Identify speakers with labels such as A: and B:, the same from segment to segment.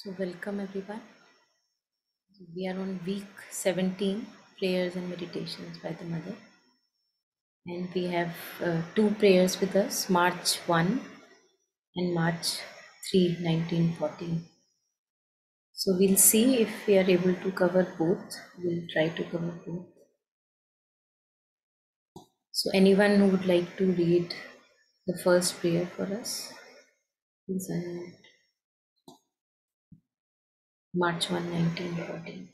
A: So, welcome everyone. We are on week 17 prayers and meditations by the Mother, and we have uh, two prayers with us March 1 and March 3, 1914. So, we'll see if we are able to cover both. We'll try to cover both. So, anyone who would like to read the first prayer for us, please unmute. March 1, 1914.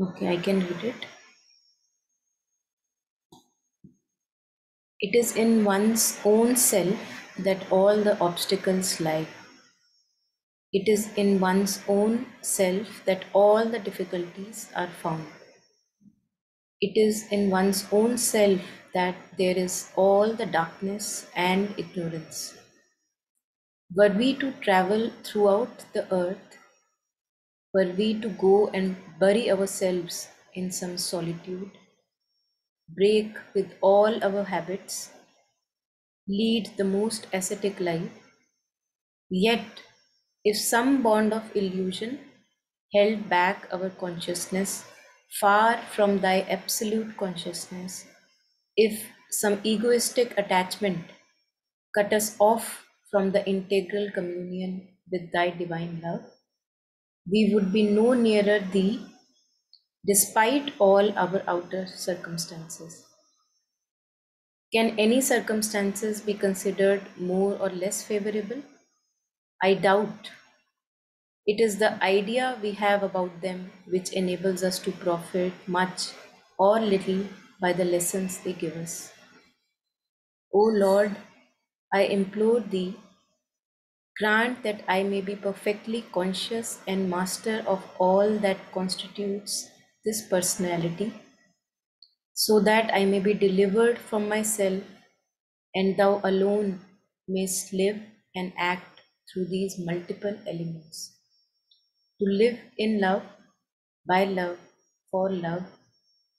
A: Okay, I can read it. It is in one's own self that all the obstacles lie. It is in one's own self that all the difficulties are found. It is in one's own self that there is all the darkness and ignorance. Were we to travel throughout the earth, were we to go and bury ourselves in some solitude, break with all our habits, lead the most ascetic life, yet if some bond of illusion held back our consciousness far from thy absolute consciousness, if some egoistic attachment cut us off from the integral communion with thy divine love, we would be no nearer thee despite all our outer circumstances. Can any circumstances be considered more or less favorable? I doubt. It is the idea we have about them which enables us to profit much or little by the lessons they give us. O Lord, I implore thee, grant that I may be perfectly conscious and master of all that constitutes this personality, so that I may be delivered from myself and thou alone mayst live and act through these multiple elements. To live in love, by love, for love,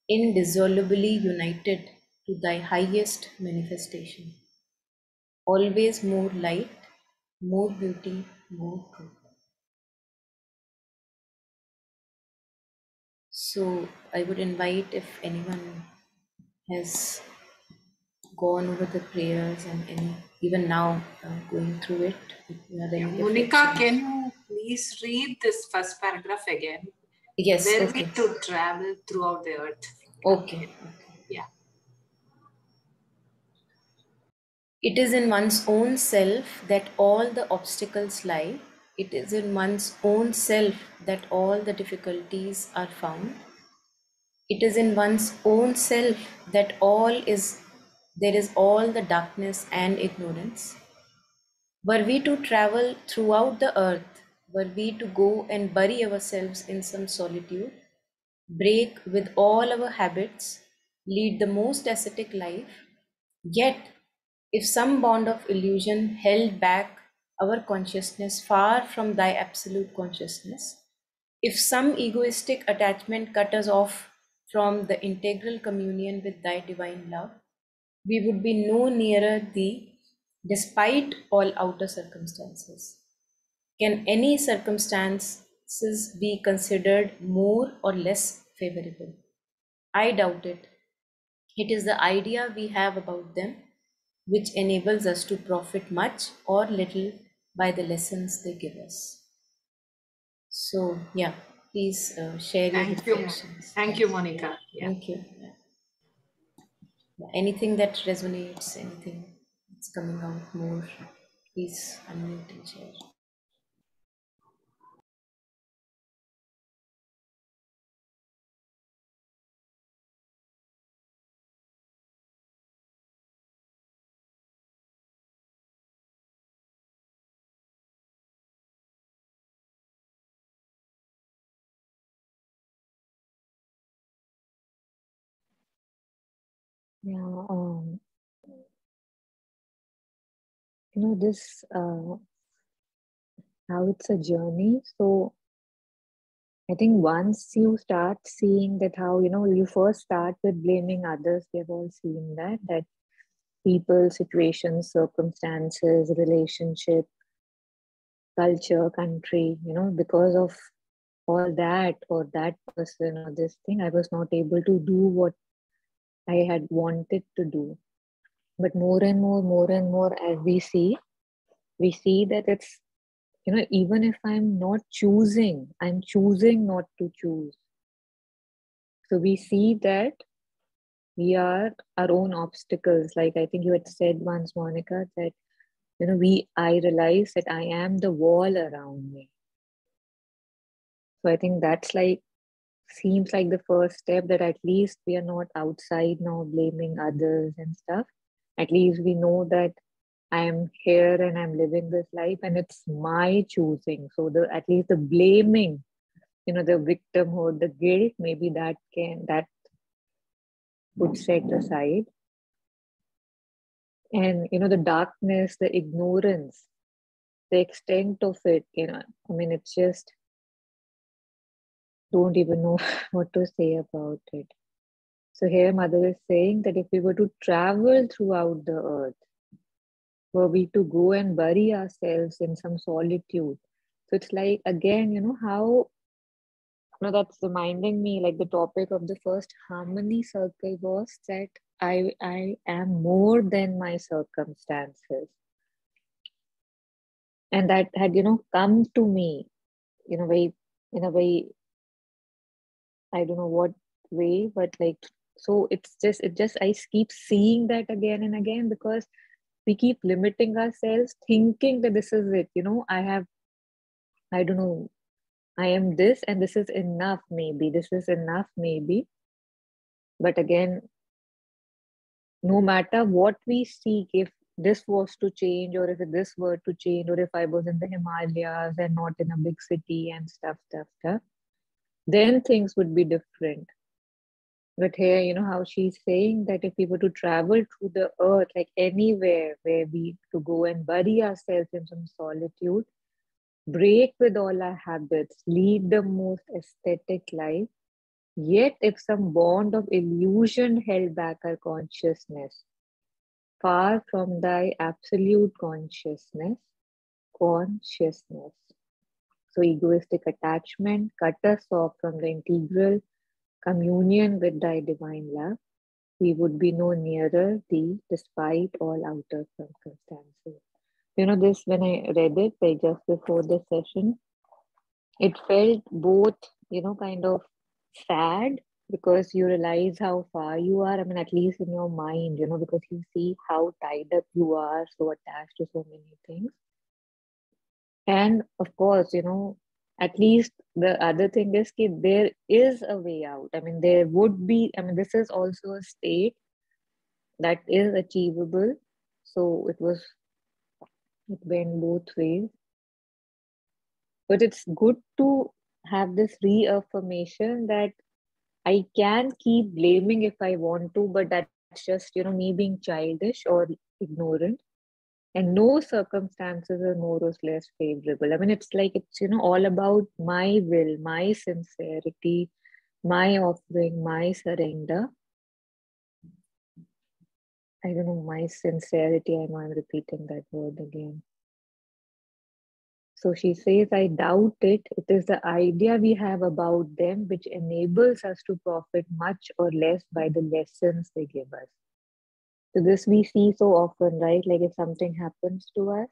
A: indissolubly united to thy highest manifestation. Always more light, more beauty, more truth. So I would invite if anyone has gone over the prayers and any, even now uh, going through it, if you have any
B: Monica, can you please read this first paragraph again?
A: Yes,
B: Were
A: okay.
B: we to travel throughout the earth?
A: Okay. okay.
B: Yeah.
A: It is in one's own self that all the obstacles lie. It is in one's own self that all the difficulties are found. It is in one's own self that all is there is all the darkness and ignorance. Were we to travel throughout the earth, were we to go and bury ourselves in some solitude, break with all our habits, lead the most ascetic life, yet if some bond of illusion held back our consciousness far from thy absolute consciousness, if some egoistic attachment cut us off from the integral communion with thy divine love, we would be no nearer thee despite all outer circumstances. Can any circumstances be considered more or less favorable? I doubt it. It is the idea we have about them which enables us to profit much or little by the lessons they give us. So, yeah, please uh, share your
B: Thank you.
A: Reflections.
B: Thank you, Monica. Yeah.
A: Thank you. Yeah, Anything that resonates, anything that's coming out more, please unmute and share.
C: Yeah, um, you know this uh, how it's a journey so i think once you start seeing that how you know you first start with blaming others we have all seen that that people situations circumstances relationship culture country you know because of all that or that person or this thing i was not able to do what i had wanted to do. But more and more more and more as we see we see that it's you know even if i'm not choosing i'm choosing not to choose. So we see that we are our own obstacles. Like i think you had said once monica that you know we i realize that i am the wall around me. So i think that's like seems like the first step that at least we are not outside now blaming others and stuff. At least we know that i am here and i'm living this life and it's my choosing. So the at least the blaming you know the victimhood the guilt maybe that can that would set aside. And you know the darkness the ignorance the extent of it you know i mean it's just don't even know what to say about it so here mother is saying that if we were to travel throughout the earth were we to go and bury ourselves in some solitude so it's like again you know how you know that's reminding me like the topic of the first harmony circle was that I I am more than my circumstances. And that had, you know, come to me in a way, in a way, I don't know what way, but like so it's just it just I keep seeing that again and again because we keep limiting ourselves, thinking that this is it, you know, I have I don't know, I am this and this is enough, maybe. This is enough, maybe. But again, no matter what we seek, if this was to change, or if this were to change, or if I was in the Himalayas and not in a big city and stuff, stuff, stuff, then things would be different. But here, you know, how she's saying that if we were to travel through the earth, like anywhere where we to go and bury ourselves in some solitude, break with all our habits, lead the most aesthetic life, Yet, if some bond of illusion held back our consciousness, far from thy absolute consciousness, consciousness. So, egoistic attachment cut us off from the integral communion with thy divine love. We would be no nearer thee despite all outer circumstances. You know, this when I read it like just before the session, it felt both, you know, kind of sad because you realize how far you are. I mean, at least in your mind, you know, because you see how tied up you are, so attached to so many things. And of course, you know, at least the other thing is that there is a way out. I mean, there would be, I mean, this is also a state that is achievable. So it was, it went both ways. But it's good to have this reaffirmation that I can keep blaming if I want to, but that's just, you know, me being childish or ignorant. And no circumstances are more or less favorable. I mean, it's like it's, you know, all about my will, my sincerity, my offering, my surrender. I don't know, my sincerity. I know I'm repeating that word again. So she says, I doubt it. It is the idea we have about them which enables us to profit much or less by the lessons they give us. So, this we see so often, right? Like if something happens to us,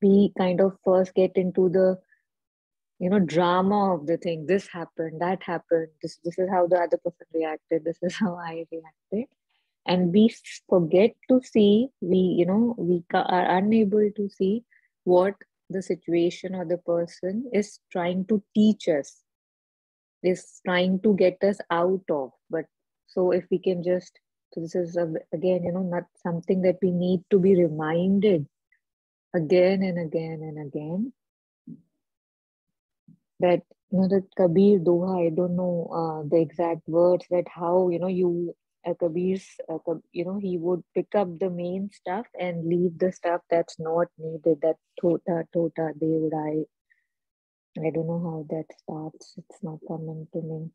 C: we kind of first get into the you know drama of the thing this happened that happened this this is how the other person reacted this is how i reacted and we forget to see we you know we are unable to see what the situation or the person is trying to teach us, is trying to get us out of. But so if we can just, so this is again, you know, not something that we need to be reminded again and again and again. That you know that Kabir Doha, I don't know uh, the exact words, that how you know you uh, Kabir's, uh, you know, he would pick up the main stuff and leave the stuff that's not needed. That tota tota devudai. I don't know how that starts. It's not coming to me.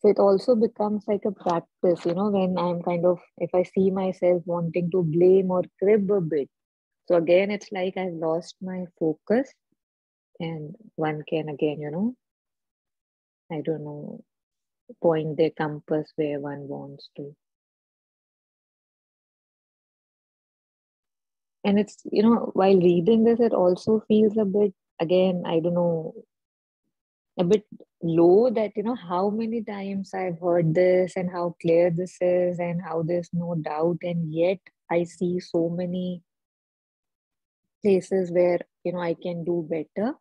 C: So it also becomes like a practice, you know, when I'm kind of, if I see myself wanting to blame or crib a bit. So again, it's like I've lost my focus and one can again, you know, I don't know, point their compass where one wants to. And it's, you know, while reading this, it also feels a bit, again, I don't know, a bit low that, you know, how many times I've heard this and how clear this is and how there's no doubt. And yet I see so many places where, you know, I can do better.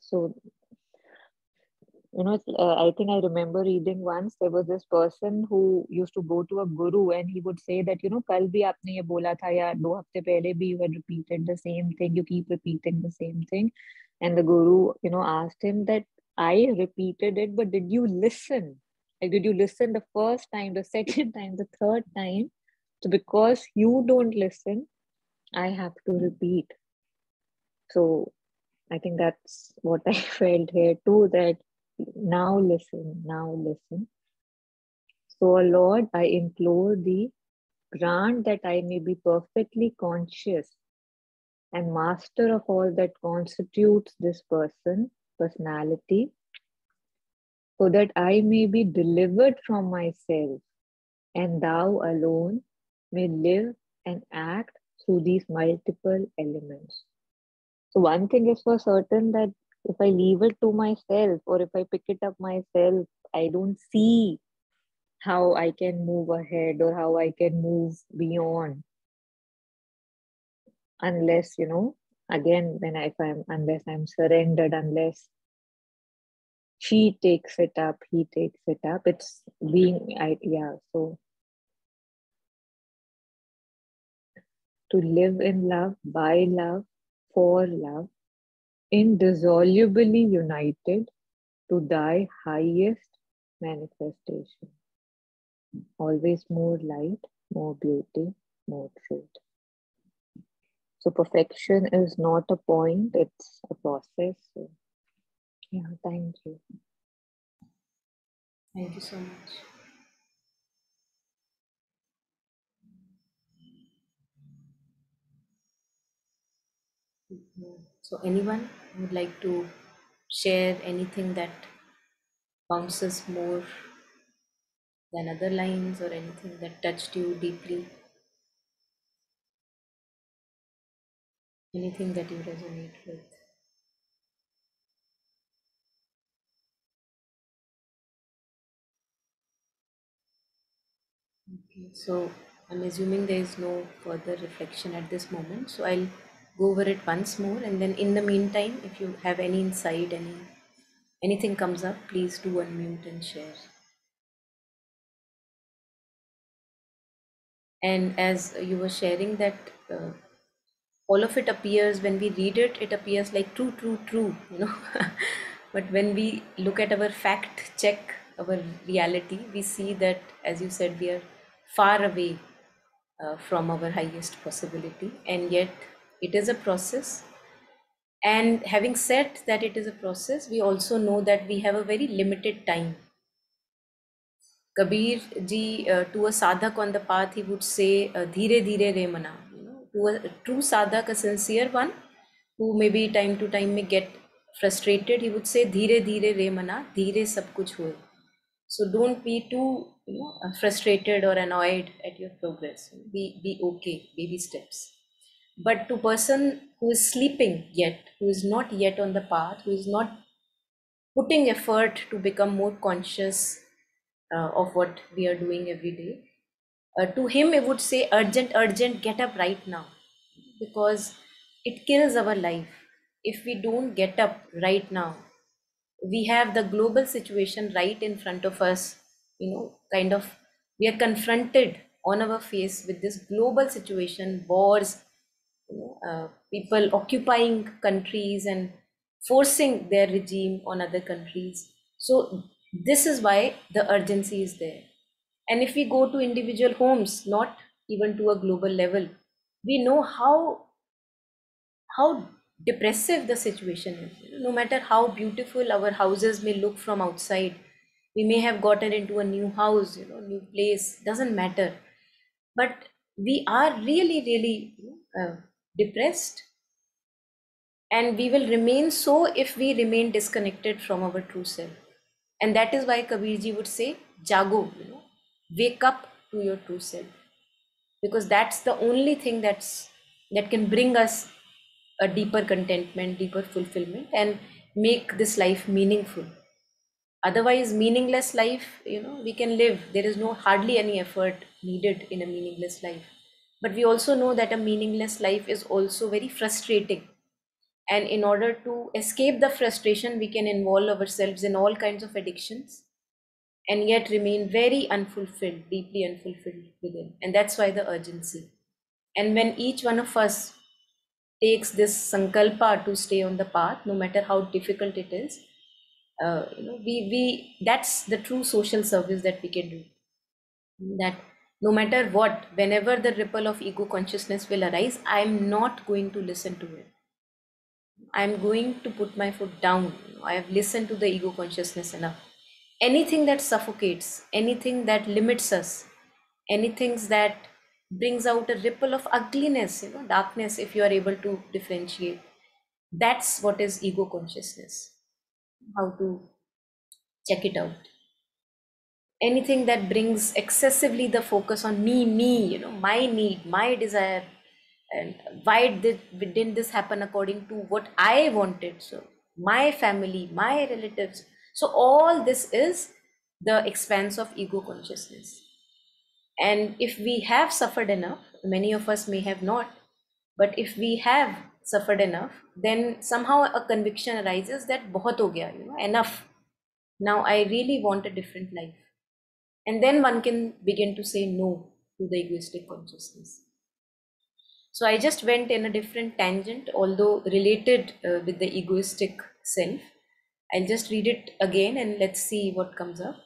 C: So you know, uh, I think I remember reading once there was this person who used to go to a guru and he would say that, you know, kal bhi aapne ye bola tha ya do hafte pehle bhi you had repeated the same thing, you keep repeating the same thing. And the guru, you know, asked him that I repeated it, but did you listen? Like, did you listen the first time, the second time, the third time? So because you don't listen, I have to repeat. So I think that's what I felt here too, that now listen, now listen. So, Lord, I implore thee, grant that I may be perfectly conscious and master of all that constitutes this person, personality, so that I may be delivered from myself, and thou alone may live and act through these multiple elements. So, one thing is for certain that if I leave it to myself or if I pick it up myself, I don't see how I can move ahead or how I can move beyond. Unless, you know, again, when I, if I'm, unless I'm surrendered, unless she takes it up, he takes it up, it's being, I, yeah, so to live in love, by love, for love, indissolubly united to thy highest manifestation. Always more light, more beauty, more truth. So, perfection is not a point, it's a process. So, yeah, thank you.
A: Thank you so much. So, anyone would like to share anything that bounces more than other lines or anything that touched you deeply? Anything that you resonate with? Okay, so I'm assuming there is no further reflection at this moment. So I'll go over it once more, and then in the meantime, if you have any insight, any anything comes up, please do unmute and share. And as you were sharing that, uh, all of it appears when we read it, it appears like true, true, true, you know. but when we look at our fact check, our reality, we see that, as you said, we are far away uh, from our highest possibility, and yet it is a process. And having said that it is a process, we also know that we have a very limited time. Kabir ji, uh, to a sadhak on the path, he would say, uh, "Dhire dhire re mana." You know, to a true sadhak, a sincere one, who maybe time to time may get frustrated, he would say, "Dhire dhire re mana, dhire sab kuch hoye." So don't be too, you know, uh, frustrated or annoyed at your progress. Be be okay, baby steps. But to person who is sleeping yet, who is not yet on the path, who is not putting effort to become more conscious uh, of what we are doing every day. Uh, to him, I would say, urgent, urgent, get up right now because it kills our life. If we don't get up right now, we have the global situation right in front of us, you know, kind of, we are confronted on our face with this global situation, wars, you know, uh, people occupying countries and forcing their regime on other countries. So, this is why the urgency is there. And if we go to individual homes, not even to a global level, we know how how depressive the situation is. No matter how beautiful our houses may look from outside, we may have gotten into a new house, you know, new place, doesn't matter. But we are really, really uh, depressed. And we will remain so if we remain disconnected from our true self. And that is why Kabirji would say, Jago, you know, wake up to your true self. Because that's the only thing that's that can bring us a deeper contentment, deeper fulfillment, and make this life meaningful. Otherwise, meaningless life, you know, we can live. There is no hardly any effort needed in a meaningless life. But we also know that a meaningless life is also very frustrating. And in order to escape the frustration, we can involve ourselves in all kinds of addictions and yet remain very unfulfilled, deeply unfulfilled within. And that's why the urgency. And when each one of us takes this sankalpa to stay on the path, no matter how difficult it is, uh, you know, we, we that's the true social service that we can do. That no matter what, whenever the ripple of ego consciousness will arise, I'm not going to listen to it. I'm going to put my foot down. I have listened to the ego consciousness enough. Anything that suffocates, anything that limits us, anything that brings out a ripple of ugliness, you know, darkness, if you are able to differentiate. That's what is ego consciousness. How to check it out. Anything that brings excessively the focus on me, me, you know, my need, my desire, and why did didn't this happen according to what I wanted? So my family, my relatives. So all this is the expanse of ego consciousness and if we have suffered enough many of us may have not but if we have suffered enough then somehow a conviction arises that bahut ho gaya you know enough now i really want a different life and then one can begin to say no to the egoistic consciousness. So i just went in a different tangent although related uh, with the egoistic self. I'll just read it again and let's see what comes up.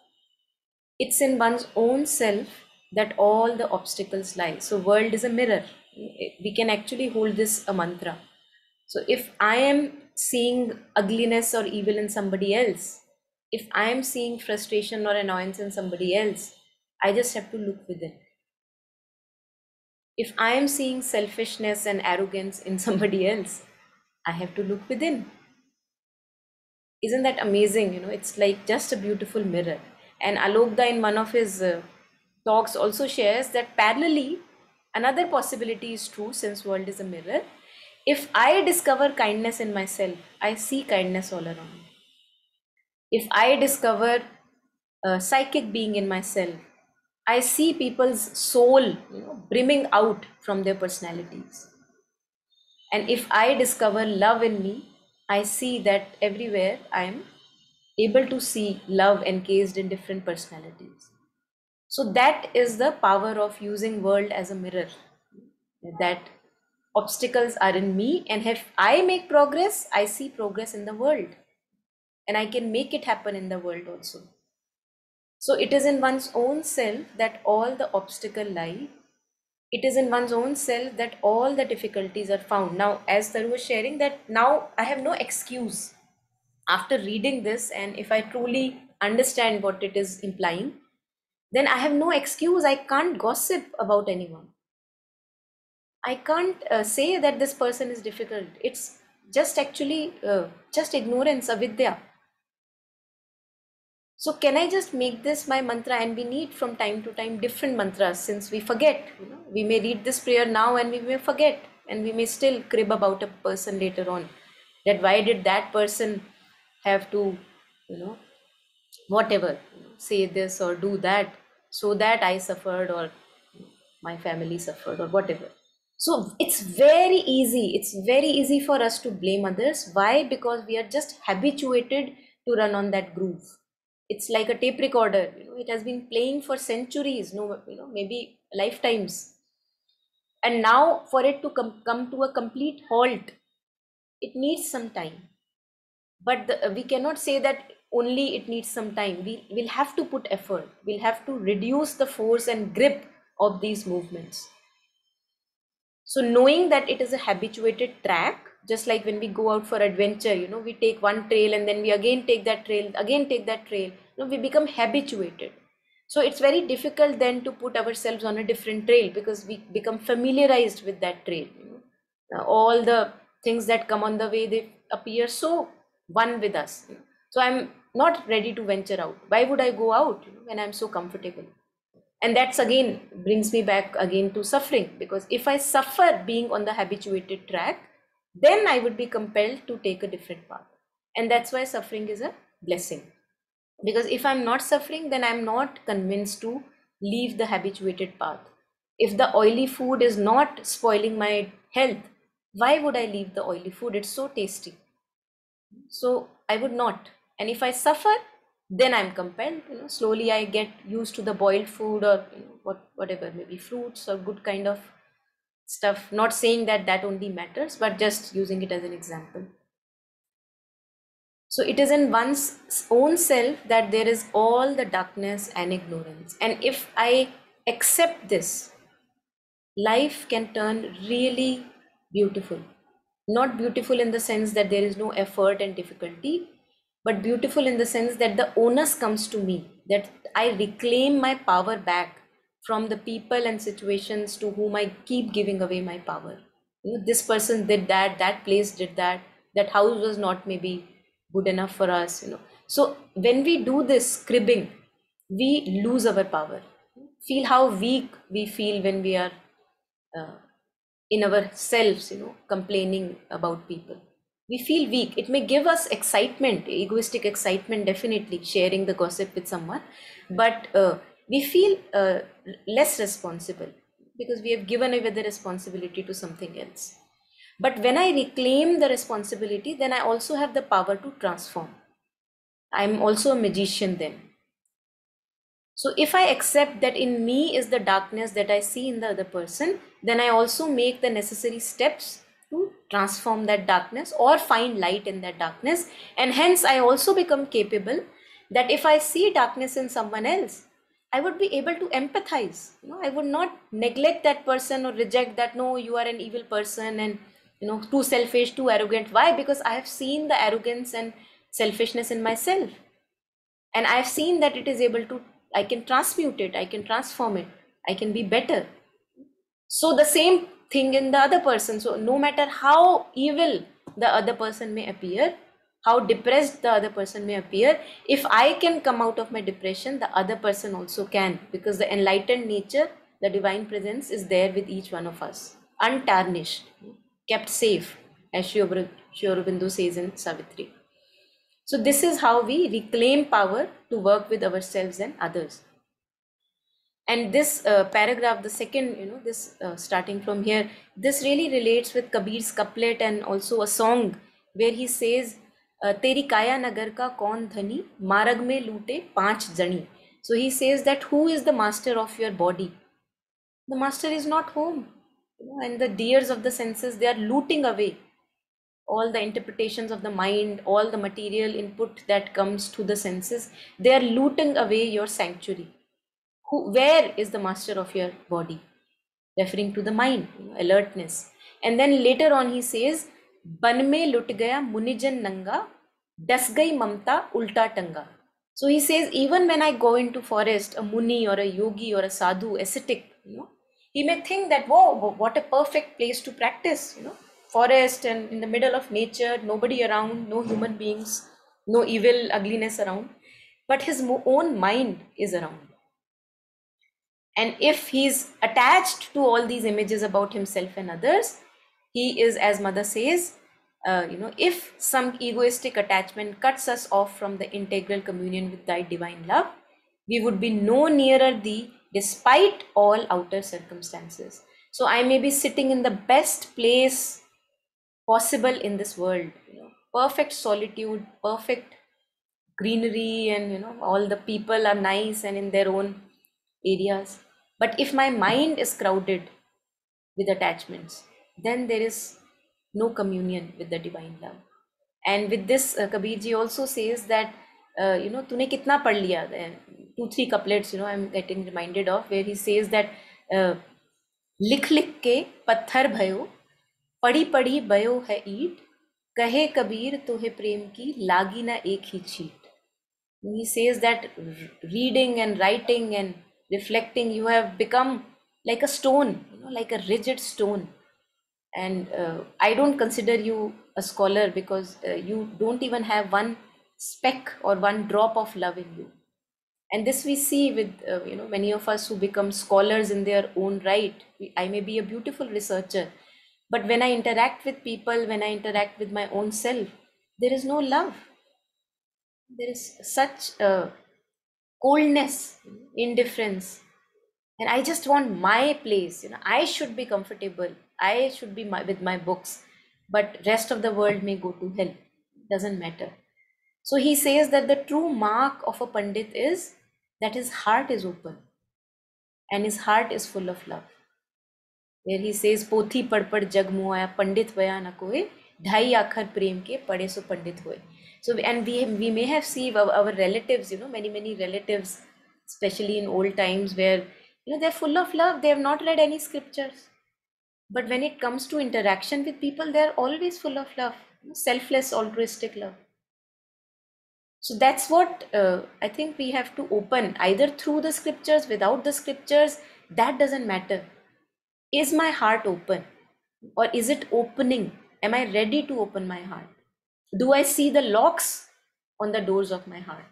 A: It's in one's own self that all the obstacles lie. So world is a mirror. We can actually hold this a mantra. So if i am seeing ugliness or evil in somebody else if i am seeing frustration or annoyance in somebody else i just have to look within. If i am seeing selfishness and arrogance in somebody else i have to look within. Isn't that amazing? You know it's like just a beautiful mirror. And alokda in one of his uh, talks also shares that parallelly another possibility is true since world is a mirror. If i discover kindness in myself i see kindness all around if i discover a psychic being in myself i see people's soul you know brimming out from their personalities. And if i discover love in me i see that everywhere i am able to see love encased in different personalities. So that is the power of using world as a mirror that obstacles are in me. And if i make progress i see progress in the world and i can make it happen in the world also so it is in one's own self that all the obstacle lie it is in one's own self that all the difficulties are found now as Taru was sharing that now i have no excuse after reading this and if i truly understand what it is implying then I have no excuse. I can't gossip about anyone. I can't uh, say that this person is difficult. It's just actually uh, just ignorance, avidya. So can I just make this my mantra? And we need from time to time different mantras since we forget. You know, we may read this prayer now and we may forget, and we may still crib about a person later on. That why did that person have to, you know, whatever, say this or do that so that I suffered or my family suffered or whatever. So it's very easy. It's very easy for us to blame others. Why? Because we are just habituated to run on that groove. It's like a tape recorder. You know, it has been playing for centuries. No, you know, maybe lifetimes. And now, for it to com- come to a complete halt, it needs some time. but the, we cannot say that only it needs some time we will have to put effort we'll have to reduce the force and grip of these movements so knowing that it is a habituated track just like when we go out for adventure you know we take one trail and then we again take that trail again take that trail you know we become habituated so it's very difficult then to put ourselves on a different trail because we become familiarized with that trail you know? Uh, all the things that come on the way they appear so one with us you know? so i'm not ready to venture out why would i go out you know, when i'm so comfortable and that's again brings me back again to suffering because if i suffer being on the habituated track then i would be compelled to take a different path. And that's why suffering is a blessing. Because if i'm not suffering then i'm not convinced to leave the habituated path. If the oily food is not spoiling my health why would i leave the oily food? It's so tasty. So i would not. And if i suffer then i'm compelled you know slowly i get used to the boiled food or you know, what whatever maybe fruits or good kind of stuff not saying that that only matters but just using it as an example. So it is in one's own self that there is all the darkness and ignorance. And if i accept this life can turn really beautiful. Not beautiful in the sense that there is no effort and difficulty but beautiful in the sense that the onus comes to me that i reclaim my power back from the people and situations to whom i keep giving away my power. You know this person did that that place did that that house was not maybe good enough for us you know. So when we do this cribbing we lose our power. Feel how weak we feel when we are uh, in ourselves you know complaining about people. We feel weak. It may give us excitement egoistic excitement definitely sharing the gossip with someone but uh, we feel uh, less responsible because we have given away the responsibility to something else. But when i reclaim the responsibility then i also have the power to transform. I'm also a magician then. So if i accept that in me is the darkness that i see in the other person then i also make the necessary steps to transform that darkness or find light in that darkness. And hence i also become capable that if i see darkness in someone else i would be able to empathize. You know i would not neglect that person or reject that no you are an evil person and you know too selfish too arrogant. Why? Because i have seen the arrogance and selfishness in myself. And i have seen that it is able to i can transmute it i can transform it i can be better. So the same thing in the other person. So no matter how evil the other person may appear how depressed the other person may appear. If i can come out of my depression the other person also can because the enlightened nature the divine presence is there with each one of us. Untarnished kept safe as Sri Aurobindo says in Savitri. So this is how we reclaim power to work with ourselves and others. And this uh, paragraph the second you know this uh, starting from here this really relates with kabir's couplet and also a song where he says teri kaya nagar ka kaun dhani marag mein loote panch jani so he says that who is the master of your body? The master is not home. And the deers of the senses they are looting away all the interpretations of the mind all the material input that comes to the senses. They are looting away your sanctuary. Who where is the master of your body? Referring to the mind alertness. And then later on he says ban mein lut gaya munijan nanga das gai mamta ulta tanga so he says even when i go into forest a muni or a yogi or a sadhu ascetic you know he may think that whoa what a perfect place to practice you know. Forest and in the middle of nature nobody around no human beings no evil ugliness around but his own mind is around. And if he's attached to all these images about himself and others he is as mother says uh, you know if some egoistic attachment cuts us off from the integral communion with thy divine love we would be no nearer thee despite all outer circumstances so i may be sitting in the best place possible in this world you know perfect solitude perfect greenery and you know all the people are nice and in their own areas. But if my mind is crowded with attachments, then there is no communion with the divine love. And with this, uh, Kabirji also says that, uh, you know, तूने कितना पढ़ लिया? Two, three couplets, you know, I'm getting reminded of where he says that, uh, लिख लिख के पत्थर भयो पढ़ी पढ़ी भयो है ईट कहे कबीर तोहे प्रेम की लागी ना एक ही he says that reading and writing and reflecting you have become like a stone you know like a rigid stone and uh, i don't consider you a scholar because uh, you don't even have one speck or one drop of love in you. And this we see with uh, you know many of us who become scholars in their own right. I may be a beautiful researcher but when i interact with people when i interact with my own self there is no love. There is such coldness indifference. And i just want my place. You know i should be comfortable i should be my, with my books but rest of the world may go to hell. Doesn't matter. So he says that the true mark of a pandit is that his heart is open and his heart is full of love. Where he says pothi pad pad jag pandit vaya na dhai akhar prem ke pade so pandit hoye so and we we may have seen our, our relatives you know many many relatives especially in old times where you know they're full of love. They have not read any scriptures but when it comes to interaction with people they're always full of love selfless altruistic love. So that's what uh, i think we have to open either through the scriptures without the scriptures that doesn't matter. Is my heart open? Or is it opening? Am i ready to open my heart? Do i see the locks on the doors of my heart?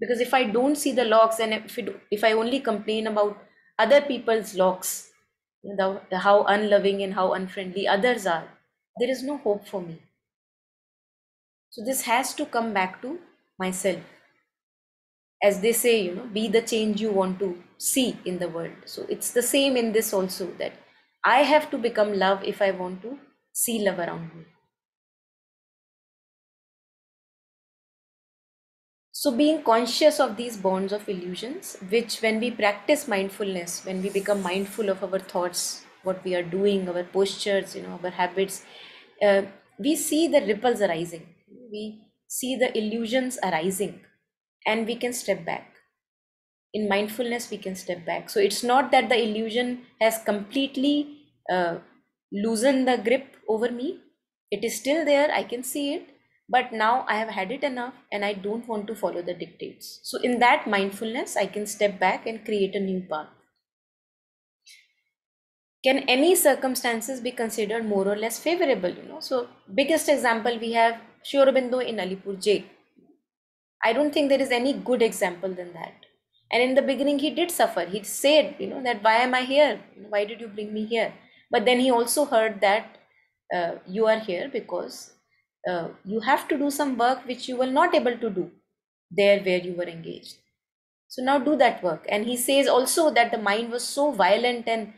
A: Because if i don't see the locks and if it, if i only complain about other people's locks the, how unloving and how unfriendly others are. There is no hope for me. So this has to come back to myself. As they say you know be the change you want to see in the world. So it's the same in this also that i have to become love if i want to see love around me so being conscious of these bonds of illusions which when we practice mindfulness when we become mindful of our thoughts what we are doing our postures you know our habits uh, we see the ripples arising. We see the illusions arising and we can step back. In mindfulness we can step back. So it's not that the illusion has completely uh, loosened the grip over me. It is still there. I can see it but now i have had it enough and i don't want to follow the dictates so in that mindfulness i can step back and create a new path can any circumstances be considered more or less favorable you know so biggest example we have Sri Aurobindo in Alipur jail. I don't think there is any good example than that. And in the beginning, he did suffer. He said, you know, that why am I here? Why did you bring me here? But then he also heard that uh, you are here because uh, you have to do some work which you were not able to do there where you were engaged. So now do that work. And he says also that the mind was so violent and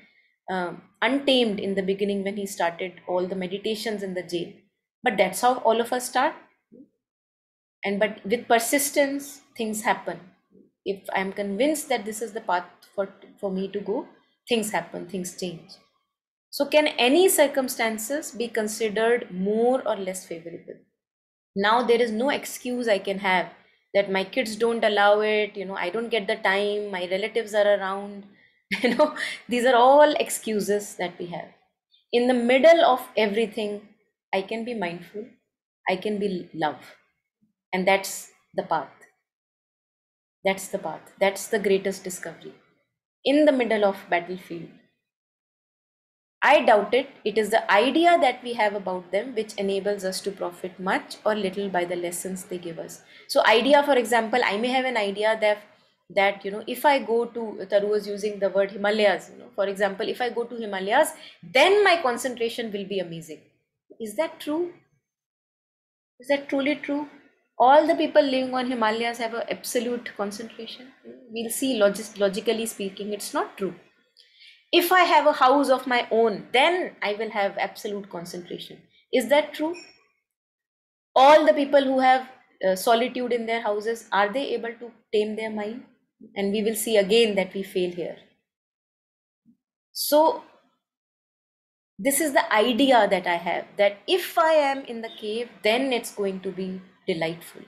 A: uh, untamed in the beginning when he started all the meditations in the jail but that's how all of us start and but with persistence things happen if i'm convinced that this is the path for for me to go things happen things change so can any circumstances be considered more or less favorable now there is no excuse i can have that my kids don't allow it you know i don't get the time my relatives are around you know these are all excuses that we have in the middle of everything I can be mindful, I can be love. And that's the path. That's the path. That's the greatest discovery. In the middle of battlefield. I doubt it. It is the idea that we have about them which enables us to profit much or little by the lessons they give us. So idea, for example, I may have an idea that that you know if i go to taru was using the word himalayas you know for example if i go to himalayas then my concentration will be amazing is that true? Is that truly true? All the people living on Himalayas have an absolute concentration. We'll see logically speaking, it's not true. If I have a house of my own, then I will have absolute concentration. Is that true? All the people who have uh, solitude in their houses, are they able to tame their mind? And we will see again that we fail here. So this is the idea that i have that if i am in the cave then it's going to be delightful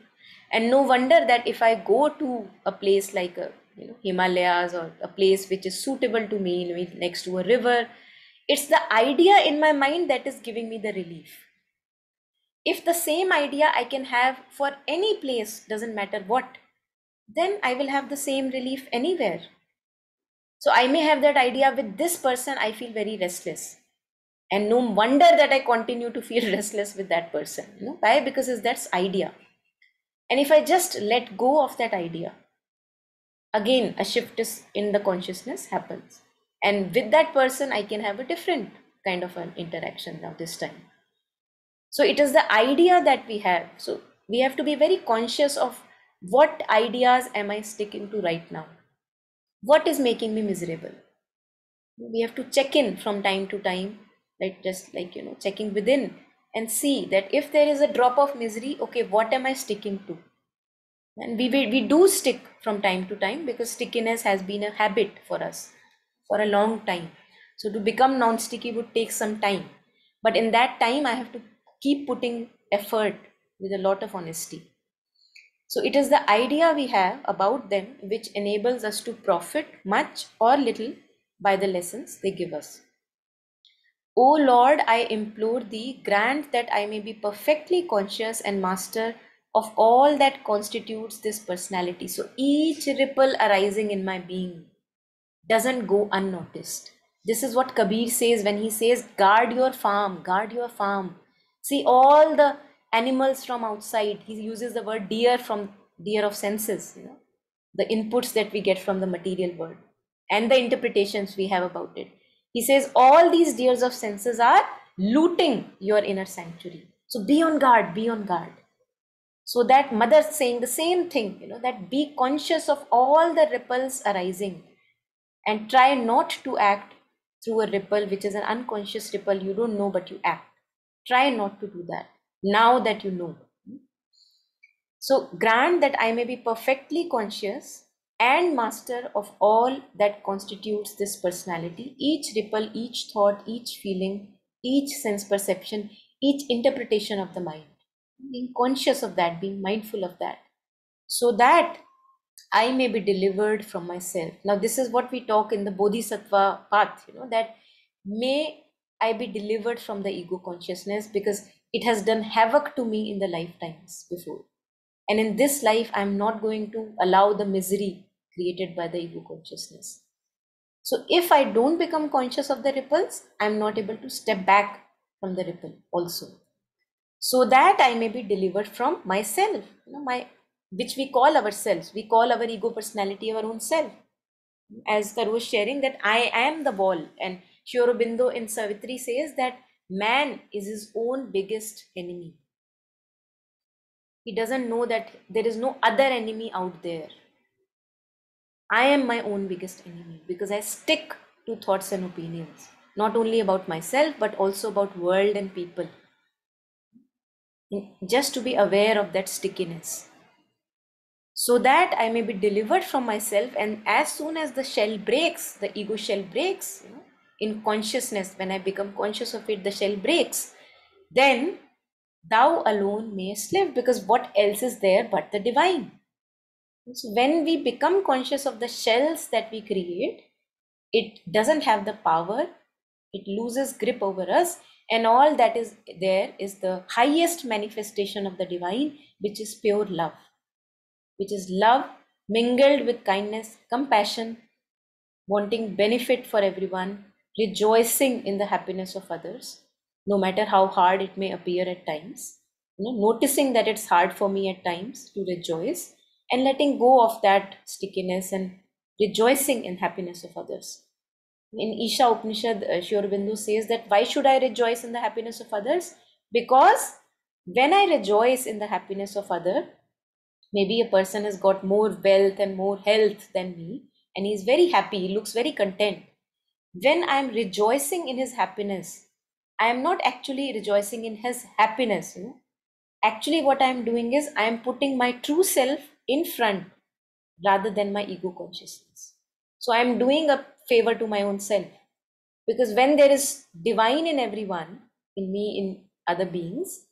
A: and no wonder that if i go to a place like a you know himalayas or a place which is suitable to me next to a river. It's the idea in my mind that is giving me the relief. If the same idea i can have for any place doesn't matter what then i will have the same relief anywhere. So i may have that idea with this person i feel very restless. And no wonder that i continue to feel restless with that person. You know why? Because it's that's idea. And if i just let go of that idea again a shift is in the consciousness happens. And with that person i can have a different kind of an interaction now this time. So it is the idea that we have. So we have to be very conscious of what ideas am i sticking to right now? What is making me miserable? We have to check in from time to time like just like you know checking within and see that if there is a drop of misery okay what am i sticking to and we, we, do stick from time to time because stickiness has been a habit for us for a long time. So to become non-sticky would take some time. But in that time i have to keep putting effort with a lot of honesty. So it is the idea we have about them which enables us to profit much or little by the lessons they give us. O lord i implore thee grant that i may be perfectly conscious and master of all that constitutes this personality. So each ripple arising in my being doesn't go unnoticed. This is what Kabir says when he says, guard your farm, guard your farm. See all the animals from outside. He uses the word deer from deer of senses, you know, the inputs that we get from the material world and the interpretations we have about it. He says all these deers of senses are looting your inner sanctuary. So be on guard, be on guard so that mother saying the same thing you know that be conscious of all the ripples arising and try not to act through a ripple which is an unconscious ripple. You don't know but you act. Try not to do that now that you know. So grant that i may be perfectly conscious and master of all that constitutes this personality. Each ripple each thought each feeling each sense perception each interpretation of the mind being conscious of that, being mindful of that, so that I may be delivered from myself. Now, this is what we talk in the Bodhisattva path, you know, that may I be delivered from the ego consciousness because it has done havoc to me in the lifetimes before. And in this life, I'm not going to allow the misery created by the ego consciousness. So, if I don't become conscious of the ripples, I'm not able to step back from the ripple also so that I may be delivered from myself, you know, my which we call ourselves. We call our ego personality our own self. As Karu was sharing that I am the ball, and Sri Aurobindo in Savitri says that man is his own biggest enemy. He doesn't know that there is no other enemy out there. I am my own biggest enemy because I stick to thoughts and opinions, not only about myself, but also about world and people just to be aware of that stickiness so that I may be delivered from myself. And as soon as the shell breaks, the ego shell breaks, you know, in consciousness, when I become conscious of it, the shell breaks, then thou alone mayest live, because what else is there but the divine? So when we become conscious of the shells that we create, it doesn't have the power, it loses grip over us, and all that is there is the highest manifestation of the divine which is pure love which is love mingled with kindness compassion wanting benefit for everyone rejoicing in the happiness of others no matter how hard it may appear at times you know noticing that it's hard for me at times to rejoice and letting go of that stickiness and rejoicing in happiness of others in Isha Upanishad, uh, says that why should I rejoice in the happiness of others? Because when I rejoice in the happiness of other, maybe a person has got more wealth and more health than me, and he's very happy, he looks very content. When I'm rejoicing in his happiness, I am not actually rejoicing in his happiness. You know? Actually, what I'm doing is I am putting my true self in front rather than my ego consciousness. So I'm doing a favor to my own self. Because when there is divine in everyone, in me, in other beings,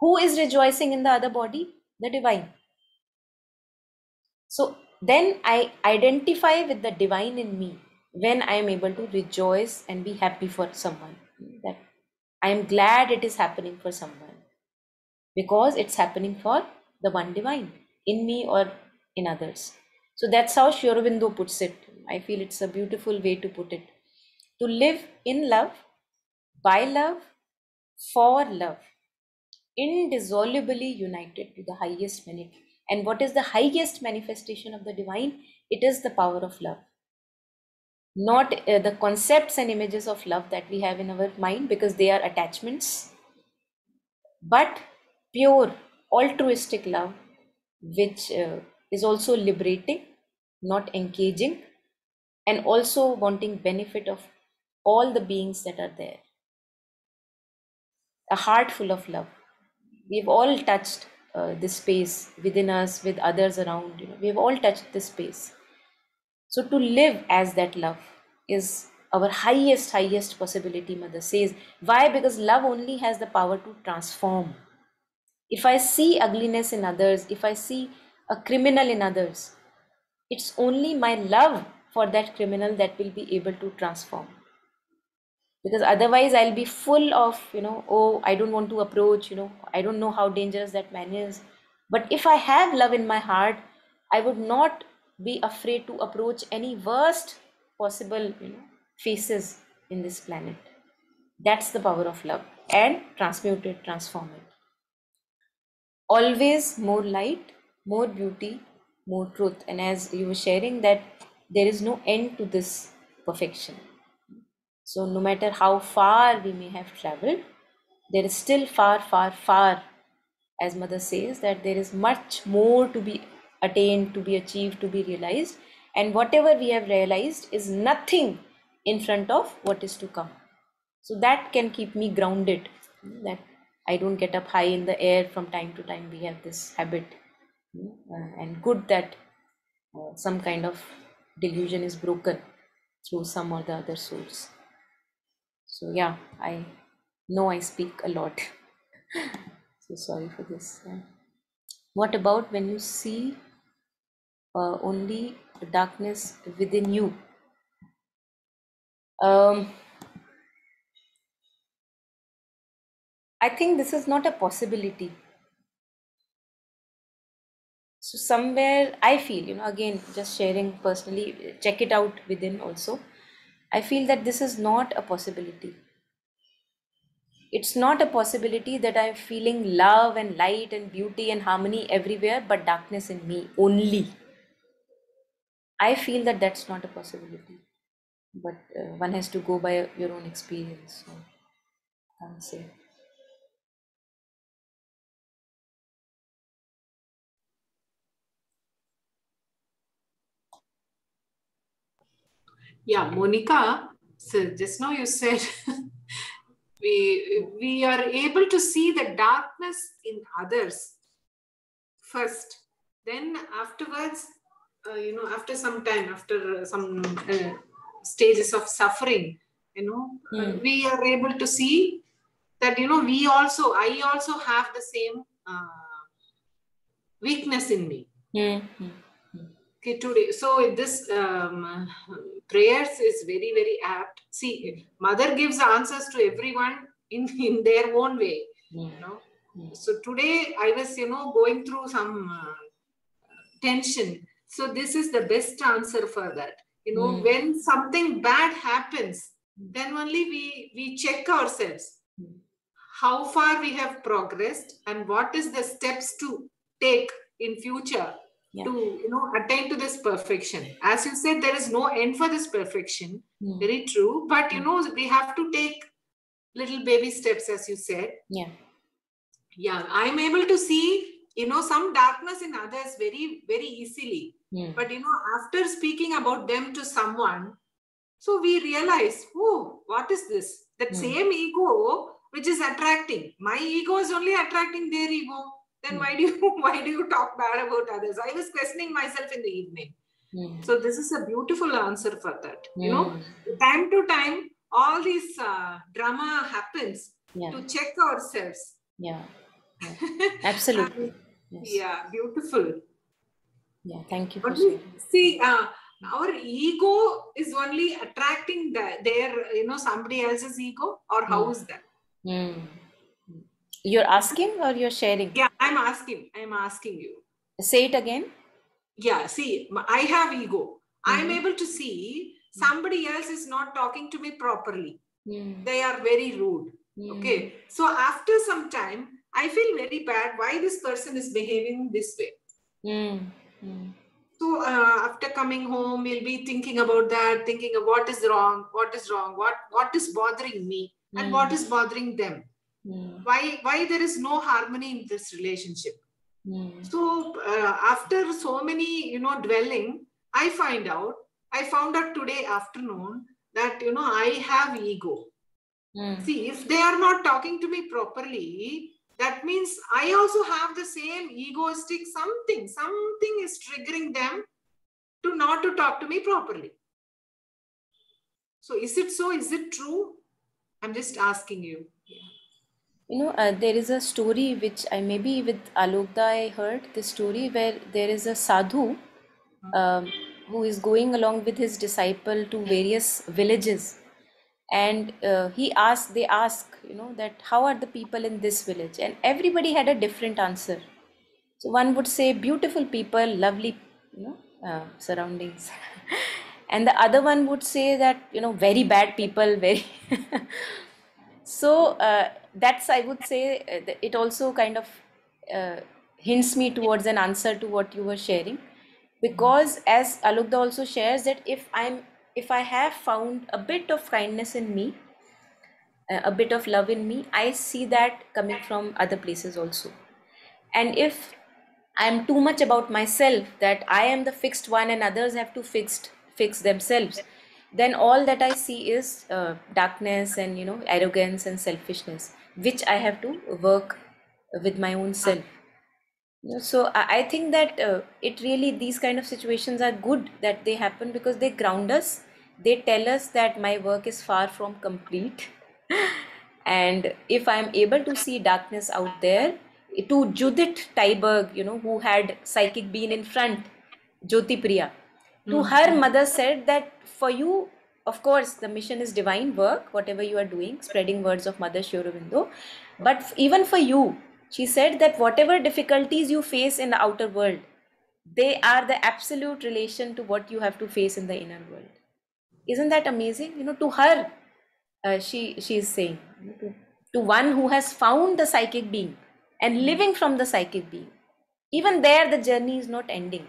A: who is rejoicing in the other body? The divine. So then I identify with the divine in me when I am able to rejoice and be happy for someone. That I am glad it is happening for someone because it's happening for the one divine in me or in others. So that's how Sri puts it. I feel it's a beautiful way to put it. To live in love, by love, for love, indissolubly united to the highest minute. And what is the highest manifestation of the divine? It is the power of love. Not uh, the concepts and images of love that we have in our mind because they are attachments, but pure altruistic love, which uh, is also liberating, not engaging, and also wanting benefit of all the beings that are there. A heart full of love. We've all touched uh, this space within us, with others around. You know, we've all touched this space. So to live as that love is our highest, highest possibility, Mother says. Why? Because love only has the power to transform. If I see ugliness in others, if I see a criminal in others, it's only my love for that criminal that will be able to transform. Because otherwise i'll be full of you know oh i don't want to approach you know i don't know how dangerous that man is. But if i have love in my heart i would not be afraid to approach any worst possible you know faces in this planet. That's the power of love. And transmute it transform it. Always more light more beauty more truth. And as you were sharing that there is no end to this perfection. So no matter how far we may have traveled there is still far far far as mother says that there is much more to be attained to be achieved to be realized. And whatever we have realized is nothing in front of what is to come. So that can keep me grounded that i don't get up high in the air from time to time. We have this habit uh, and good that uh, some kind of delusion is broken through some or the other source. So yeah i know i speak a lot. So sorry for this yeah. what about when you see uh, only darkness within you? Um, i think this is not a possibility so somewhere i feel you know again just sharing personally check it out within also. I feel that this is not a possibility. It's not a possibility that i'm feeling love and light and beauty and harmony everywhere but darkness in me only. I feel that that's not a possibility. But uh, one has to go by your own experience so i can't say
B: Yeah, Monica, so just now you said we we are able to see the darkness in others first. Then afterwards, uh, you know, after some time, after some uh, stages of suffering, you know,
A: Hmm.
B: we are able to see that you know we also I also have the same uh, weakness in me.
A: Hmm,
B: Okay, today. So this um, prayers is very very apt. See, mother gives answers to everyone in in their own way.
A: hmm,
B: You know.
A: Hmm.
B: So today I was you know going through some uh, tension. So this is the best answer for that. You know,
A: Hmm.
B: when something bad happens, then only we we check ourselves
A: Hmm.
B: how far we have progressed and what is the steps to take in future
A: Yeah.
B: to you know attain to this perfection. As you said there is no end for this perfection.
A: Hmm.
B: very true. But you know we have to take little baby steps as you said.
A: Yeah.
B: Yeah. I'm able to see you know some darkness in others very very easily.
A: Hmm.
B: but you know after speaking about them to someone so we realize oh what is this? That
A: Hmm.
B: same ego which is attracting. My ego is only attracting their ego then
A: Hmm.
B: why do you why do you talk bad about others i was questioning myself in the evening
A: Hmm.
B: so this is a beautiful answer for that you know
A: Hmm.
B: time to time all this uh, drama happens
A: Yeah.
B: to check ourselves.
A: Yeah. yeah. Absolutely. Yes.
B: yeah, beautiful.
A: Yeah. Thank you for
B: Only, see, uh, our ego is only attracting the, their, you know, somebody else's ego, or how
A: Hmm.
B: is that?
A: Hmm. You're asking or you're sharing?
B: Yeah, I'm asking. I'm asking you.
A: Say it again.
B: Yeah, see, I have ego. I'm
A: Mhm.
B: able to see somebody else is not talking to me properly.
A: Hmm.
B: They are very rude.
A: Hmm.
B: Okay. So after some time, I feel very bad why this person is behaving this way.
A: Hmm. Hmm.
B: So uh, after coming home, we'll be thinking about that, thinking of what is wrong, what is wrong, what what is bothering me, and what is bothering them.
A: Hmm.
B: Why why there is no harmony in this relationship.
A: Hmm.
B: So uh, after so many you know dwelling, I find out. I found out today afternoon that you know I have ego.
A: Hmm.
B: See, if they are not talking to me properly, that means I also have the same egoistic something. Something is triggering them to not to talk to me properly. So is it so? Is it true? I'm just asking you.
A: You know, uh, there is a story which I maybe with Alokda I heard this story where there is a sadhu um, who is going along with his disciple to various villages, and uh, he asked, they ask, you know, that how are the people in this village, and everybody had a different answer. So one would say beautiful people, lovely, you know, uh, surroundings, and the other one would say that you know very bad people, very. so uh, that's I would say uh, it also kind of uh, hints me towards an answer to what you were sharing, because as Alokda also shares that if I'm if I have found a bit of kindness in me, uh, a bit of love in me, I see that coming from other places also. And if I'm too much about myself that I am the fixed one and others have to fixed fix themselves, then all that I see is uh, darkness and you know arrogance and selfishness, which I have to work with my own self. So I, I think that uh, it really these kind of situations are good that they happen because they ground us. They tell us that my work is far from complete and if i'm able to see darkness out there to judith tyberg you know who had psychic being in front jyoti priya to her mother said that for you of course the mission is divine work whatever you are doing spreading words of mother Sri but even for you she said that whatever difficulties you face in the outer world they are the absolute relation to what you have to face in the inner world. Isn't that amazing? You know to her uh, she she is saying to one who has found the psychic being and living from the psychic being even there the journey is not ending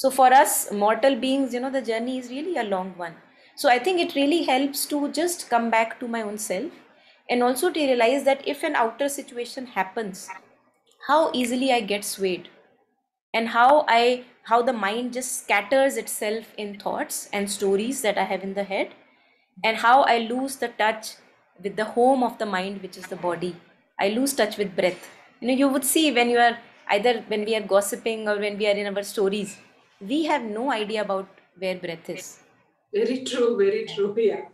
A: so for us mortal beings you know the journey is really a long one. So i think it really helps to just come back to my own self and also to realize that if an outer situation happens how easily i get swayed and how i how the mind just scatters itself in thoughts and stories that i have in the head and how i lose the touch with the home of the mind which is the body. I lose touch with breath. You know you would see when you are either when we are gossiping or when we are in our stories we have no idea about where breath is.
B: Very true, very true. Yeah.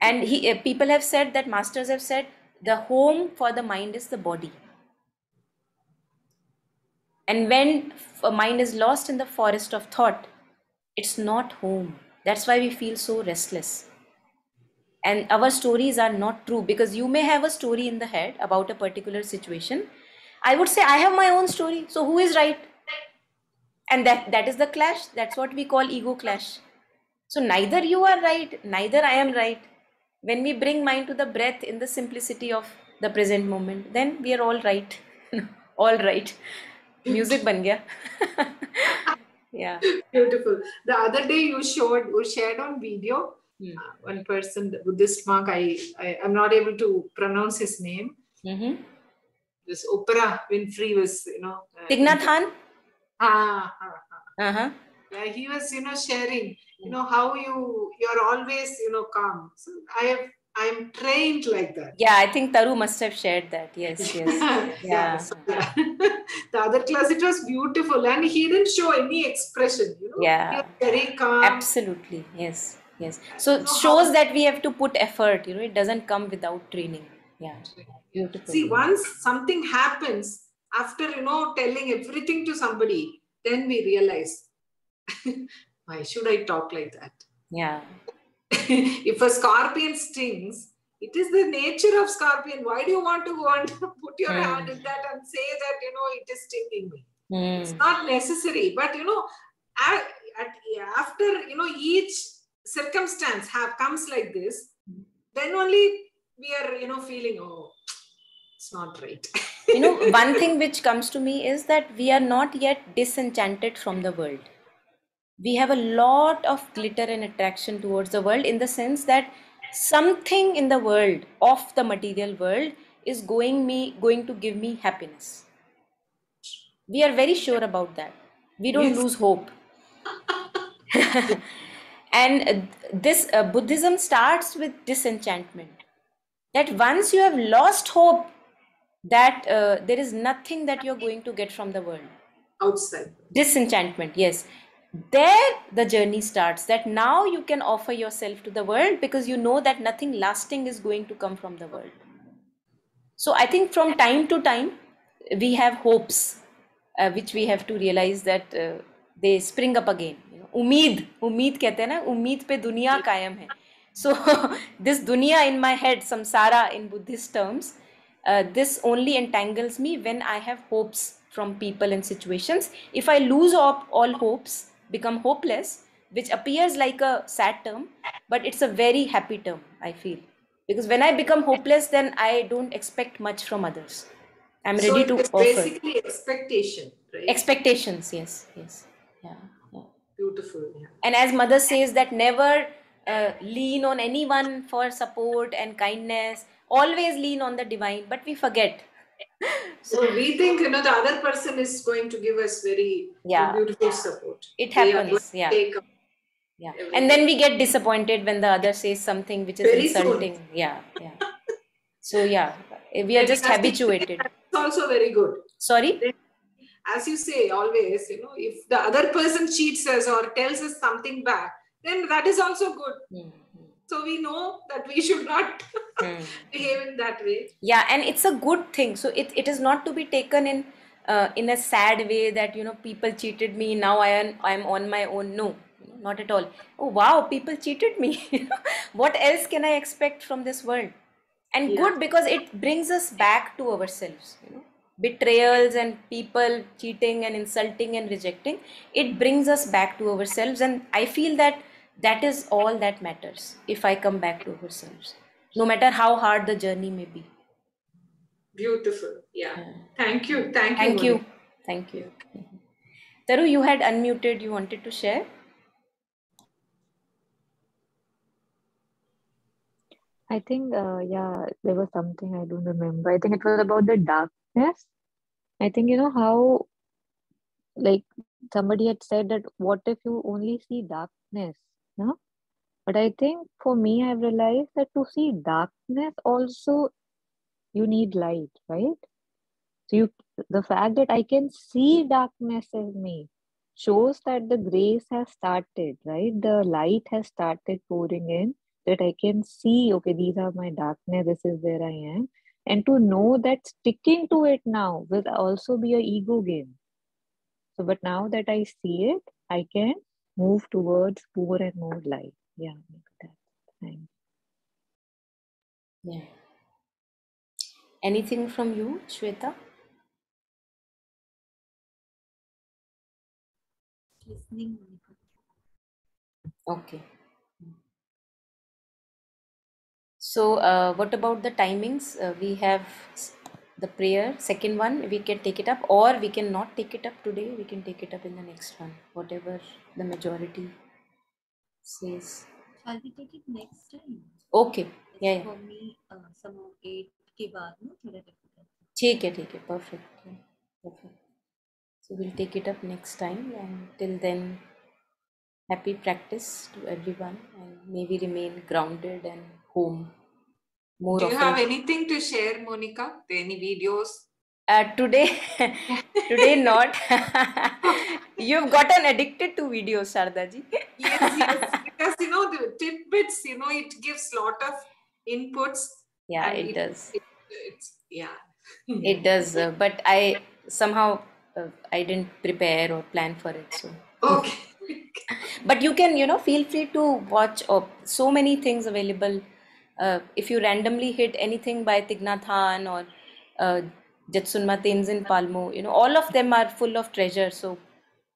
A: and he uh, people have said that masters have said the home for the mind is the body. And when a mind is lost in the forest of thought it's not home. That's why we feel so restless. And our stories are not true because you may have a story in the head about a particular situation. I would say i have my own story so who is right and that that is the clash that's what we call ego clash so neither you are right neither i am right when we bring mind to the breath in the simplicity of the present moment then we are all right all right music ban gaya yeah
B: Beautiful. The other day you showed, you shared on video.
A: Hmm.
B: uh, one person, the Buddhist monk. I, I I'm not able to pronounce his name.
A: mm-hmm.
B: This Oprah Winfrey was, you know. uh, Ah.
A: uh-huh.
B: Yeah, he was, you know, sharing, you know, how you you're always, you know, calm. So I have I'm trained like that.
A: yeah i think taru must have shared that yes yes
B: yeah. so, yeah. the other class, it was beautiful, and he didn't show any expression. You know,
A: Yeah.
B: very calm.
A: absolutely yes yes so it shows
B: how-
A: that we have to put effort you know it doesn't come without training yeah beautiful
B: See, once something happens after you know telling everything to somebody, then we realize, why should I talk like that?
A: yeah
B: if a scorpion stings, it is the nature of scorpion. Why do you want to go and put your
A: Hmm.
B: hand in that and say that you know it is stinging me? It's
A: Hmm.
B: not necessary. But you know, at, at, after you know each circumstance have comes like this, then only we are you know feeling oh, it's not right.
A: You know one thing which comes to me is that we are not yet disenchanted from the world. We have a lot of glitter and attraction towards the world in the sense that something in the world of the material world is going me going to give me happiness. We are very sure about that. We don't
B: Yes.
A: lose hope. And this uh, buddhism starts with disenchantment. That once you have lost hope that uh, there is nothing that you're going to get from the world
B: Outside.
A: disenchantment yes there the journey starts that now you can offer yourself to the world because you know that nothing lasting is going to come from the world so i think from time to time we have hopes uh, which we have to realize that uh, they spring up again you know, उम्मीद उम्मीद कहते हैं ना उम्मीद पे दुनिया कायम है so this dunya in my head samsara in buddhist terms uh, this only entangles me when i have hopes from people and situations if i lose up all hopes become hopeless which appears like a sad term but it's a very happy term i feel because when i become hopeless then i don't expect much from others i'm
B: so
A: ready to offer
B: basically expectation, right?
A: expectations yes yes yeah, yeah
B: Beautiful. Yeah.
A: and as mother says that never uh, lean on anyone for support and kindness always lean on the divine but we forget
B: So we think you know the other person is going to give us very
A: Yeah.
B: beautiful support.
A: It happens, yeah. yeah
B: Everything.
A: and then we get disappointed when the other says something which is
B: Very soon.
A: insulting yeah yeah so yeah we are just habituated
B: It's also very good.
A: sorry
B: As you say, always, you know, if the other person cheats us or tells us something back, then that is also good.
A: Hmm,
B: So we know that we should not
A: hmm.
B: behave in that way.
A: yeah and it's a good thing. So it, it is not to be taken in uh, in a sad way that you know people cheated me now i am i'm on my own. No not at all. Oh wow people cheated me. What else can i expect from this world? And
B: Yeah.
A: good because it brings us back to ourselves you know. Betrayals and people cheating and insulting and rejecting it brings us back to ourselves. And i feel that that is all that matters if i come back to ourselves no matter how hard the journey may be
B: Beautiful. Yeah.
A: Yeah.
B: Thank you. Thank you.
A: Thank you.
B: Monica.
A: Thank you. Taru, you had unmuted. You wanted to share?
C: I think, uh, yeah, there was something I don't remember. I think it was about the darkness. I think, you know, how, like, somebody had said that what if you only see darkness? But I think for me, I've realized that to see darkness also, you need light, right? So you, the fact that I can see darkness in me shows that the grace has started, right? The light has started pouring in that I can see, okay, these are my darkness, this is where I am. And to know that sticking to it now will also be a ego game. So, but now that I see it, I can move towards more and more light. Yeah, like that. Thanks.
A: Yeah. Anything from you, Shweta?
D: listening,
A: Okay. So, uh, what about the timings? Uh, we have s- the prayer second one we can take it up or we can not take it up today we can take it up in the next one whatever the majority says.
D: Shall we take it next time?
A: Okay. It's yeah, yeah.
D: for me uh, some 8 ke baad na thoda difficult.
A: Theek hai theek hai perfect. Perfect. So we'll take it up next time and till then happy practice to everyone and may we remain grounded and home more
B: Do you have anything to share, Monica? Any videos?
A: uh, today today not you've gotten addicted to videos Sharda ji
B: Yes, yes. because you know the tidbits, you know, it gives lot of inputs.
A: Yeah,
B: and
A: it does.
B: It, it's yeah.
A: It does. Uh, but I somehow uh, I didn't prepare or plan for it. So,
B: Okay.
A: but you can, you know, feel free to watch uh, so many things available. Uh, if you randomly hit anything by Thich Nhat Hanh or uh, Jetsunma Tenzin Palmo, you know, all of them are full of treasure. So,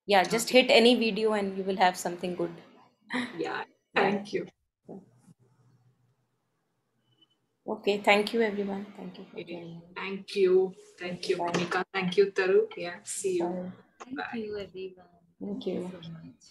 A: yeah, just hit any video and you will have something good.
B: yeah. Thank you.
A: Okay, thank you, everyone. Thank you for joining.
B: Thank you. Thank you,
A: Bye.
B: Monica. Thank you, Taru. Yeah. See you.
A: Bye.
D: Thank
B: Bye.
D: you, everyone.
A: Thank you.
D: so much.